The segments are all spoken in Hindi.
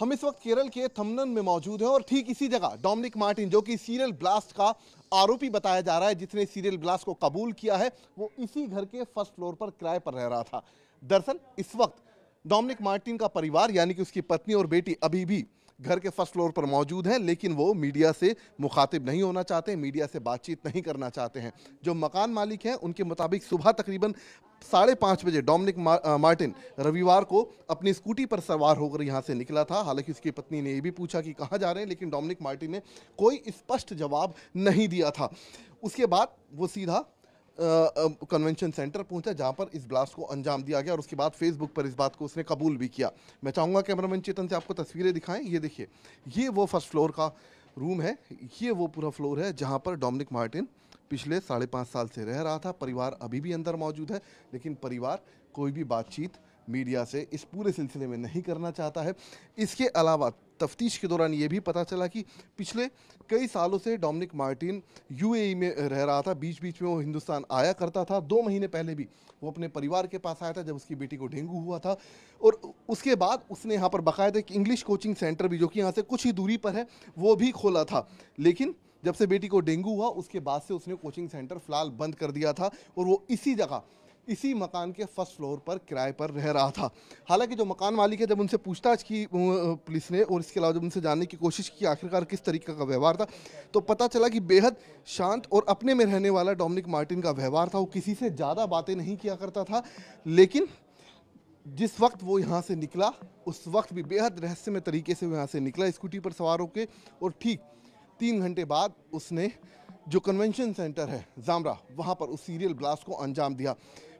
हम इस वक्त केरल के थमनन में मौजूद हैं और ठीक इसी जगह डोमिनिक मार्टिन, जो कि सीरियल ब्लास्ट का आरोपी बताया जा रहा है, जिसने सीरियल ब्लास्ट को कबूल किया है, वो इसी घर के फ़र्स्ट फ्लोर पर किराए पर रह रहा था। दरअसल, इस वक्त डोमिनिक मार्टिन का परिवार, यानी कि उसकी पत्नी और बेटी अभी भी घर के फ़र्स्ट फ्लोर पर मौजूद हैं, लेकिन वो मीडिया से मुखातिब नहीं होना चाहते, मीडिया से बातचीत नहीं करना चाहते हैं। जो मकान मालिक हैं, उनके मुताबिक सुबह तकरीबन साढ़े पाँच बजे डोमिनिक मार्टिन रविवार को अपनी स्कूटी पर सवार होकर यहाँ से निकला था। हालाँकि उसकी पत्नी ने ये भी पूछा कि कहाँ जा रहे हैं, लेकिन डोमिनिक मार्टिन ने कोई स्पष्ट जवाब नहीं दिया था। उसके बाद वो सीधा कन्वेंशन सेंटर पहुँचा जहाँ पर इस ब्लास्ट को अंजाम दिया गया और उसके बाद फेसबुक पर इस बात को उसने कबूल भी किया। मैं चाहूँगा कैमरामैन चेतन से आपको तस्वीरें दिखाएँ। ये देखिए, ये वो फ़र्स्ट फ्लोर का रूम है, ये वो पूरा फ्लोर है जहाँ पर डोमिनिक मार्टिन पिछले साढ़े पाँच साल से रह रहा था। परिवार अभी भी अंदर मौजूद है, लेकिन परिवार कोई भी बातचीत मीडिया से इस पूरे सिलसिले में नहीं करना चाहता है। इसके अलावा तफ्तीश के दौरान ये भी पता चला कि पिछले कई सालों से डोमिनिक मार्टिन यूएई में रह रहा था बीच बीच में वो हिंदुस्तान आया करता था। दो महीने पहले भी वो अपने परिवार के पास आया था जब उसकी बेटी को डेंगू हुआ था और उसके बाद उसने यहाँ पर बाकायदा एक इंग्लिश कोचिंग सेंटर भी, जो कि यहाँ से कुछ ही दूरी पर है, वो भी खोला था। लेकिन जब से बेटी को डेंगू हुआ, उसके बाद से उसने कोचिंग सेंटर फ़िलहाल बंद कर दिया था और वो इसी जगह इसी मकान के फ़र्स्ट फ्लोर पर किराए पर रह रहा था। हालाँकि जो मकान मालिक है, जब उनसे पूछताछ की पुलिस ने और इसके अलावा जब उनसे जानने की कोशिश की, आखिरकार किस तरीके का व्यवहार था तो पता चला कि बेहद शांत और अपने में रहने वाला डोमिनिक मार्टिन का व्यवहार था। वो किसी से ज़्यादा बातें नहीं किया करता था, लेकिन जिस वक्त वो यहाँ से निकला, उस वक्त भी बेहद रहस्यमय तरीके से वो यहाँ से निकला स्कूटी पर सवार होकर और ठीक तीन घंटे बाद उसने जो कन्वेंशन सेंटर है, जामरा, वहाँ पर उस सीरियल ब्लास्ट को अंजाम दिया।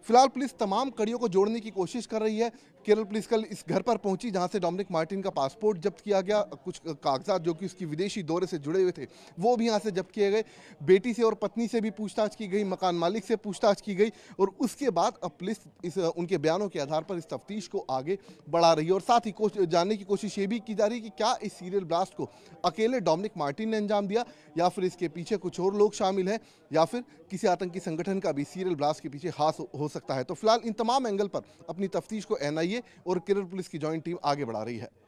फ़िलहाल पुलिस तमाम कड़ियों को जोड़ने की कोशिश कर रही है। केरल पुलिस कल इस घर पर पहुँची, जहाँ से डोमिनिक मार्टिन का पासपोर्ट जब्त किया गया। कुछ कागजात जो कि उसकी विदेशी दौरे से जुड़े हुए थे, वो भी यहाँ से जब्त किए गए। बेटी से और पत्नी से भी पूछताछ की गई, मकान मालिक से पूछताछ की गई और उसके बाद अब पुलिस इस, उनके बयानों के आधार पर इस तफ्तीश को आगे बढ़ा रही है। और साथ ही जानने की कोशिश ये भी की जा रही है कि क्या इस सीरियल ब्लास्ट को अकेले डोमिनिक मार्टिन ने अंजाम दिया, या फिर इसके पीछे कुछ और लोग शामिल हैं, या फिर किसी आतंकी संगठन का भी सीरियल ब्लास्ट के पीछे हाथ हो सकता है। तो फ़िलहाल इन तमाम एंगल पर अपनी तफ्तीश को एनआईए और केरल पुलिस की ज्वाइंट टीम आगे बढ़ा रही है।